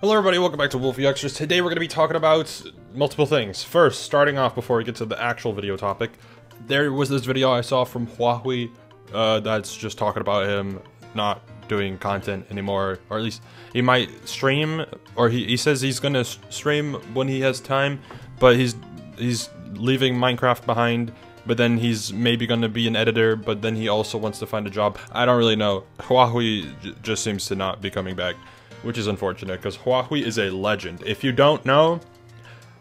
Hello everybody, welcome back to Wolfeei Extras. Today we're going to be talking about multiple things. First, starting off before we get to the actual video topic, there was this video I saw from Huahwi uh, that's just talking about him not doing content anymore, or at least he might stream, or he, he says he's going to stream when he has time, but he's he's leaving Minecraft behind, but then he's maybe going to be an editor, but then he also wants to find a job. I don't really know. Huahwi just seems to not be coming back which is unfortunate because Huahwi is a legend. If you don't know,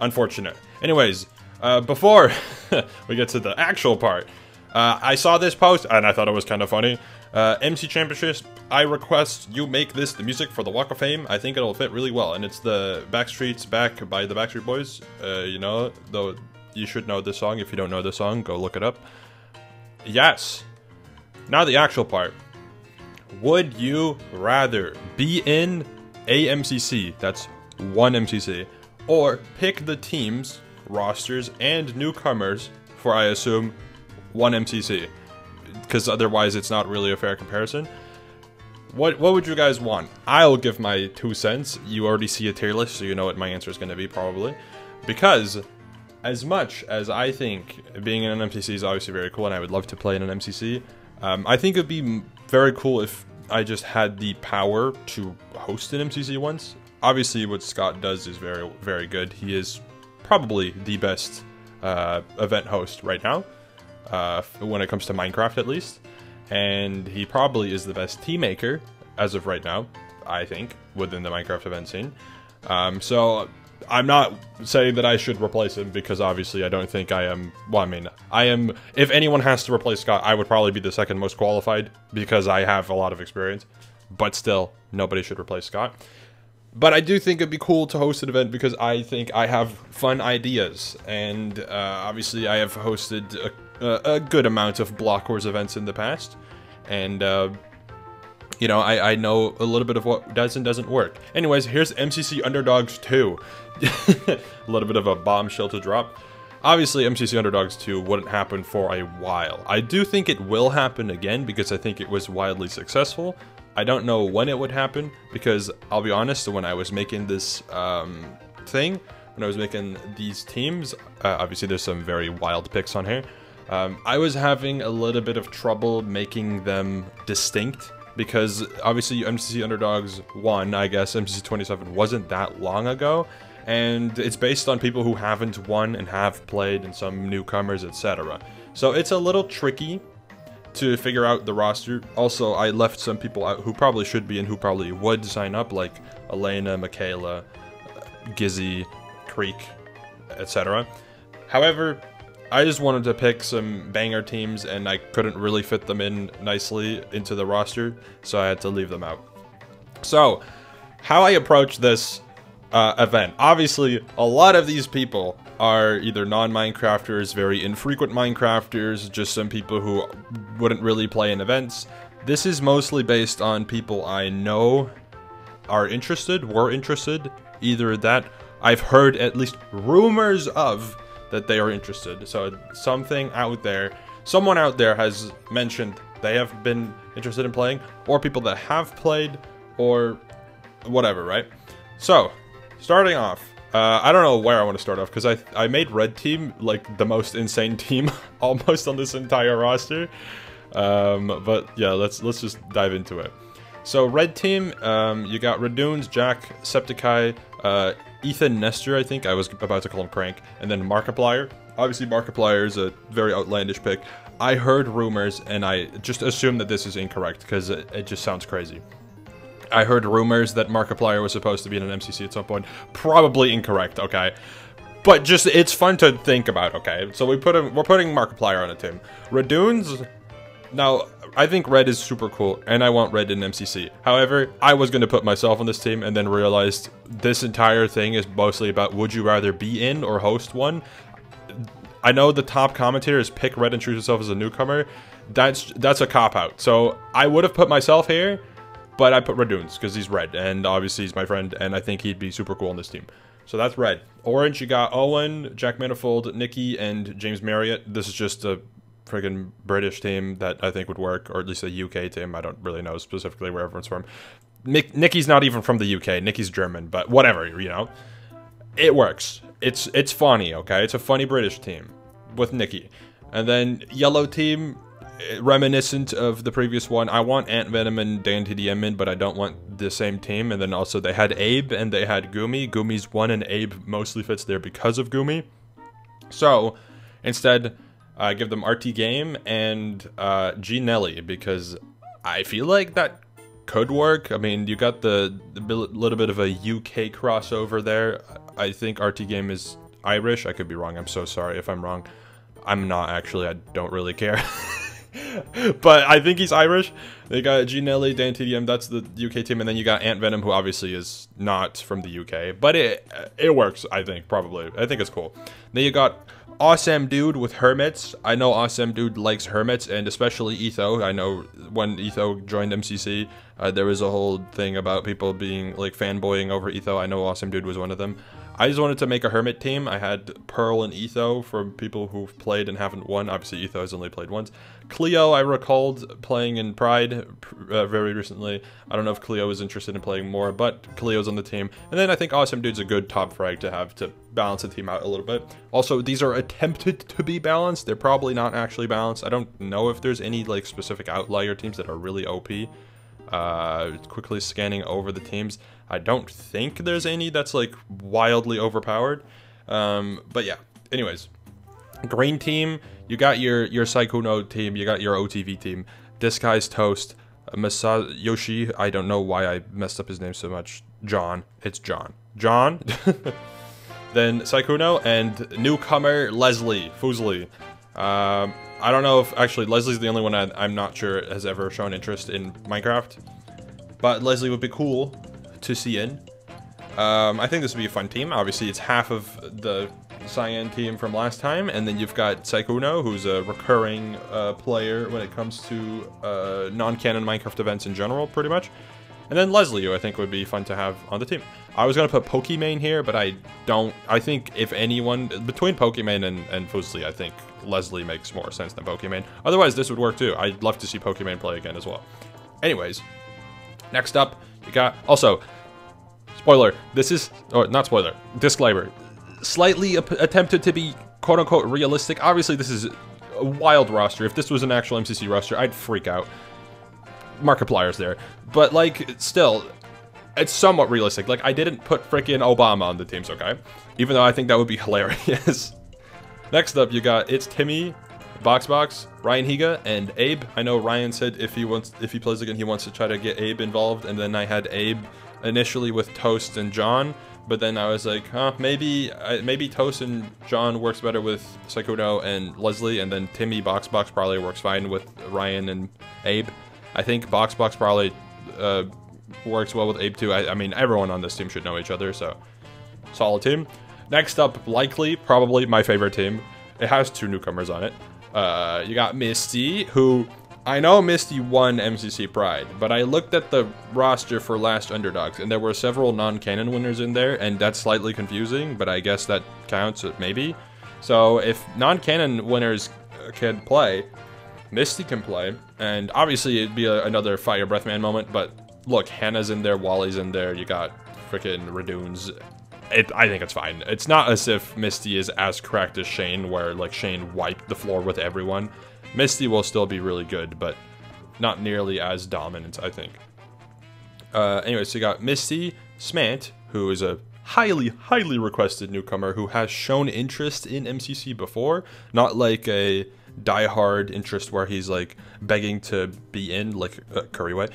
unfortunate. Anyways, uh, before we get to the actual part, uh, I saw this post and I thought it was kind of funny. Uh, MC Championship, I request you make this the music for the Walk of Fame. I think it'll fit really well, and it's the Backstreets Back by the Backstreet Boys. Uh, you know, though you should know this song. If you don't know this song, go look it up. Yes. Now the actual part. Would you rather be in a MCC, that's one MCC, or pick the teams, rosters, and newcomers for, I assume, one MCC? Because otherwise it's not really a fair comparison. What, what would you guys want? I'll give my two cents. You already see a tier list, so you know what my answer is going to be, probably. Because as much as I think being in an MCC is obviously very cool, and I would love to play in an MCC, um, I think it'd be very cool if I just had the power to host an MCC once. Obviously, what Scott does is very, very good. He is probably the best uh, event host right now, uh, when it comes to Minecraft at least. And he probably is the best team maker as of right now, I think, within the Minecraft event scene. Um, so I'm not saying that I should replace him because obviously I don't think I am. Well, I mean, I am. If anyone has to replace Scott, I would probably be the second most qualified because I have a lot of experience. But still, nobody should replace Scott. But I do think it'd be cool to host an event because I think I have fun ideas, and uh, obviously I have hosted a, a, good amount of Block Wars events in the past, and. Uh, you know, I, I know a little bit of what does and doesn't work. Anyways, here's MCC Underdogs 2. a little bit of a bombshell to drop. Obviously, MCC Underdogs 2 wouldn't happen for a while. I do think it will happen again because I think it was wildly successful. I don't know when it would happen because I'll be honest, when I was making this um, thing, when I was making these teams, uh, obviously there's some very wild picks on here, um, I was having a little bit of trouble making them distinct because obviously MCC Underdogs 1, I guess, MCC 27 wasn't that long ago, and it's based on people who haven't won and have played and some newcomers, etc. So it's a little tricky to figure out the roster. Also, I left some people out who probably should be and who probably would sign up, like Elena, Michaela, Gizzy, Creek, etc. However, I just wanted to pick some banger teams and I couldn't really fit them in nicely into the roster, so I had to leave them out. So, how I approach this uh, event. Obviously, a lot of these people are either non-Minecrafters, very infrequent Minecrafters, just some people who wouldn't really play in events. This is mostly based on people I know are interested, were interested, either that I've heard at least rumors of that they are interested. So something out there, someone out there has mentioned they have been interested in playing, or people that have played, or whatever, right? So, starting off, uh, I don't know where I want to start off because I I made red team like the most insane team almost on this entire roster. Um, but yeah, let's let's just dive into it. So red team, um, you got Reddoons, Jack, Septiceye, uh, Ethan Nestor, I think. I was about to call him Crank. And then Markiplier. Obviously, Markiplier is a very outlandish pick. I heard rumors, and I just assume that this is incorrect, because it, it just sounds crazy. I heard rumors that Markiplier was supposed to be in an MCC at some point. Probably incorrect, okay? But just, it's fun to think about, okay? So we put him, we're putting Markiplier on a team. Reddoons, now, I think red is super cool, and I want red in MCC. However, I was going to put myself on this team and then realized this entire thing is mostly about would you rather be in or host one. I know the top commentator is pick red and choose yourself as a newcomer. That's that's a cop-out. So I would have put myself here, but I put Reddoons because he's red, and obviously he's my friend, and I think he'd be super cool on this team. So that's red. Orange, you got Owen, Jack Manifold, Niki, and James Marriott. This is just a friggin' British team that I think would work, or at least a UK team. I don't really know specifically where everyone's from. Nick, Niki's not even from the UK. Niki's German, but whatever, you know. It works. It's it's funny, okay? It's a funny British team with Niki. And then yellow team, eh, reminiscent of the previous one. I want Ant Venom and Dan TDM in, but I don't want the same team. And then also they had Abe and they had Gumi. Gumi's one and Abe mostly fits there because of Gumi. So instead, uh, give them RT Game and uh, G Nelly because I feel like that could work. I mean, you got the, the little bit of a UK crossover there. I think RT Game is Irish. I could be wrong. I'm so sorry if I'm wrong. I'm not actually. I don't really care. but I think he's Irish. They got G Nelly, Dan TDM, that's the UK team, and then you got Ant Venom, who obviously is not from the UK, but it it works. I think probably. I think it's cool. Then you got Awesome Dude with Hermits. I know Awesome Dude likes Hermits, and especially Etho. I know when Etho joined MCC, uh, there was a whole thing about people being like fanboying over Etho. I know Awesome Dude was one of them. I just wanted to make a Hermit team. I had Pearl and Etho for people who've played and haven't won. Obviously, Etho has only played once. Cleo, I recalled playing in Pride uh, very recently. I don't know if Cleo is interested in playing more, but Cleo's on the team. And then I think Awesome Dude's a good top frag to have to balance the team out a little bit. Also, these are attempted to be balanced. They're probably not actually balanced. I don't know if there's any like specific outlier teams that are really OP. Uh, quickly scanning over the teams. I don't think there's any that's like wildly overpowered. Um, but yeah, anyways, green team, you got your your Sykkuno team, you got your OTV team. This guy's toast. Masayoshi, I don't know why I messed up his name so much. John, it's John. John. then Sykkuno, and newcomer Leslie Fuslie. Um, I don't know if actually Leslie's the only one I, am not sure has ever shown interest in Minecraft, but Leslie would be cool to see in. Um, I think this would be a fun team. Obviously, it's half of the Cyan team from last time, and then you've got Sykkuno, who's a recurring uh, player when it comes to uh, non-canon Minecraft events in general, pretty much. And then Leslie, who I think would be fun to have on the team. I was going to put Pokimane here, but I don't... I think if anyone... Between Pokimane and, and Fuslie, I think Leslie makes more sense than Pokimane. Otherwise, this would work too. I'd love to see Pokimane play again as well. Anyways, next up, you got... Also, spoiler, this is... Or, not spoiler. Disclaimer. Slightly attempted to be quote-unquote realistic. Obviously, this is a wild roster. If this was an actual MCC roster, I'd freak out. Markiplier's there. But, like, still, it's somewhat realistic. Like, I didn't put freaking Obama on the teams, okay? Even though I think that would be hilarious. Next up, you got It's Timmy, Boxbox, Ryan Higa, and Abe. I know Ryan said if he wants, if he plays again, he wants to try to get Abe involved, and then I had Abe initially with Toast and John, but then I was like, huh, maybe maybe Toast and John works better with Sykkuno and Leslie, and then Timmy Boxbox probably works fine with Ryan and Abe. I think Boxbox probably uh, works well with Abe too. I, I, mean, everyone on this team should know each other, so solid team. Next up, likely, probably my favorite team. It has two newcomers on it. Uh, you got Misty, who I know Misty won MCC Pride, but I looked at the roster for last underdogs, and there were several non-canon winners in there, and that's slightly confusing, but I guess that counts, maybe. So if non-canon winners can play, Misty can play, and obviously it'd be a, another Fire Breath Man moment, but look, Hannah's in there, Wally's in there, you got freaking Reddoons. It, I think it's fine. It's not as if Misty is as cracked as Shane, where like Shane wiped the floor with everyone. Misty will still be really good, but not nearly as dominant, I think. Uh, anyway, so you got Misty Smant, who is a highly, highly requested newcomer who has shown interest in MCC before. Not like a die-hard interest where he's like begging to be in, like uh, Curryway.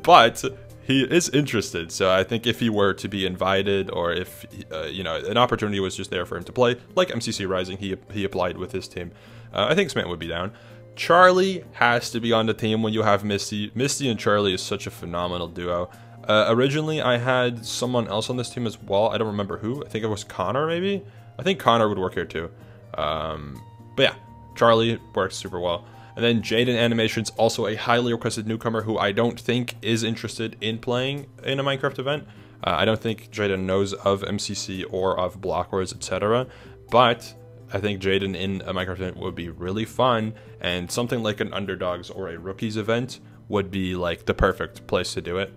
but he is interested. So I think if he were to be invited, or if uh, you know an opportunity was just there for him to play, like MCC Rising, he he applied with his team. Uh, I think Smant would be down. Charlie has to be on the team when you have Misty. Misty and Charlie is such a phenomenal duo. Uh, originally, I had someone else on this team as well. I don't remember who. I think it was Connor, maybe? I think Connor would work here too. Um, but yeah, Charlie works super well. And then Jaiden Animations, also a highly requested newcomer who I don't think is interested in playing in a Minecraft event. Uh, I don't think Jaiden knows of MCC or of Block Wars, etc. But I think Jaiden in a Minecraft event would be really fun, and something like an Underdogs or a Rookies event would be like the perfect place to do it.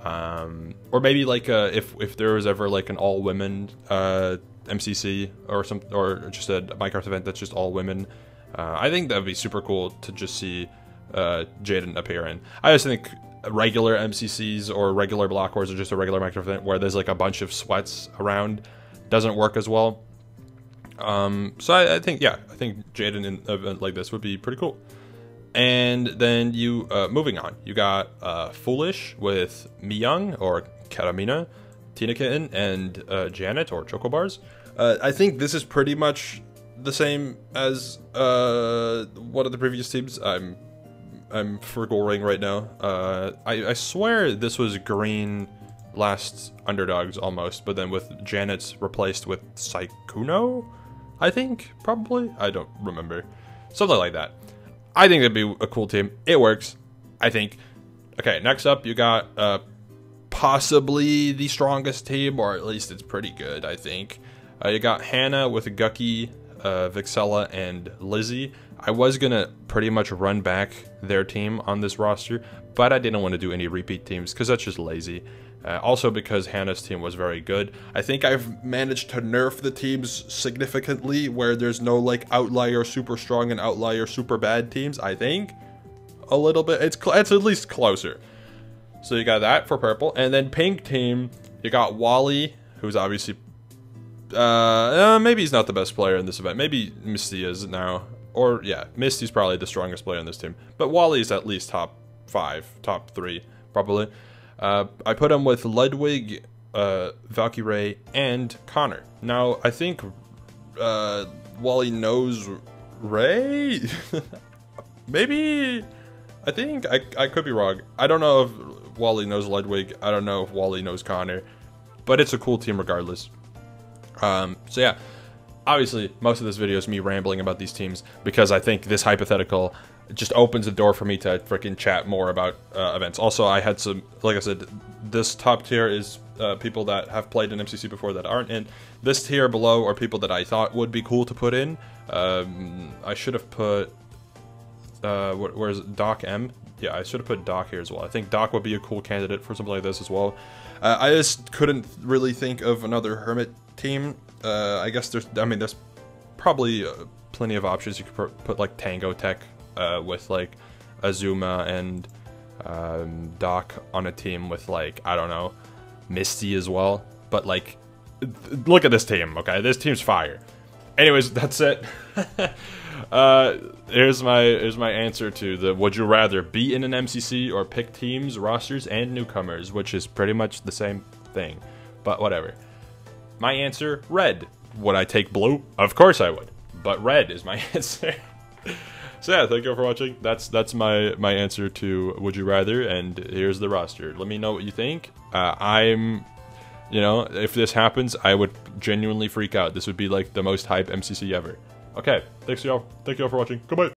Um, or maybe like uh, if if there was ever like an all women uh, MCC or some or just a Minecraft event that's just all women, uh, I think that would be super cool to just see uh, Jaiden appear in. I just think regular MCCs or regular Block Wars or just a regular Minecraft event where there's like a bunch of sweats around doesn't work as well. Um, so I, I, think yeah, I think Jaiden in an event like this would be pretty cool. And then you, uh, moving on, you got uh, Foolish with Miyoung or Kkatamina, Tina Kitten, and uh, Janet or Chocobars. Uh, I think this is pretty much the same as uh, one of the previous teams. I'm I'm forgoing right now. Uh, I, I swear this was green last underdogs almost, but then with Janet's replaced with Sykkuno, I think probably I don't remember something like that. I think that'd be a cool team. It works, I think. Okay, next up you got uh, possibly the strongest team, or at least it's pretty good, I think. Uh, you got Hannah with a Guqqie, uh, Vixella, and Lizzie. I was gonna pretty much run back their team on this roster, but I didn't want to do any repeat teams because that's just lazy. Uh, also because Hannah's team was very good. I think I've managed to nerf the teams significantly where there's no like outlier super strong and outlier super bad teams, I think. A little bit. It's, it's at least closer. So you got that for purple. And then pink team, you got Wally, who's obviously... Uh, uh, maybe he's not the best player in this event. Maybe Misty is now. Or, yeah, Misty's probably the strongest player in this team. But Wally's at least top five, top three, probably. Uh, I put him with Ludwig, uh, Valkyrae, and Connor. Now, I think uh, Wally knows Rae? Maybe? I think I, I could be wrong. I don't know if Wally knows Ludwig. I don't know if Wally knows Connor. But it's a cool team regardless. Um, so yeah, obviously most of this video is me rambling about these teams because I think this hypothetical just opens the door for me to freaking chat more about uh, events. Also, I had some, like I said, this top tier is uh, people that have played in MCC before that aren't in. This tier below are people that I thought would be cool to put in. Um, I should have put, uh, where's Doc M? Yeah, I should have put Doc here as well. I think Doc would be a cool candidate for something like this as well. Uh, I just couldn't really think of another Hermit team. Uh, I guess there's, I mean, there's probably uh, plenty of options. You could put like TangoTek uh, with like Xisuma and um, Doc on a team with like I don't know Misty as well. But like, look at this team. Okay, this team's fire. Anyways, that's it. uh, here's my here's my answer to the would you rather be in an MCC or pick teams, rosters, and newcomers, which is pretty much the same thing. But whatever. My answer: red. Would I take blue? Of course I would. But red is my answer. So yeah, thank you for watching. That's that's my my answer to Would You Rather, and here's the roster. Let me know what you think. Uh, I'm, you know, if this happens, I would genuinely freak out. This would be like the most hype MCC ever. Okay, thanks y'all. Thank you all for watching. Goodbye.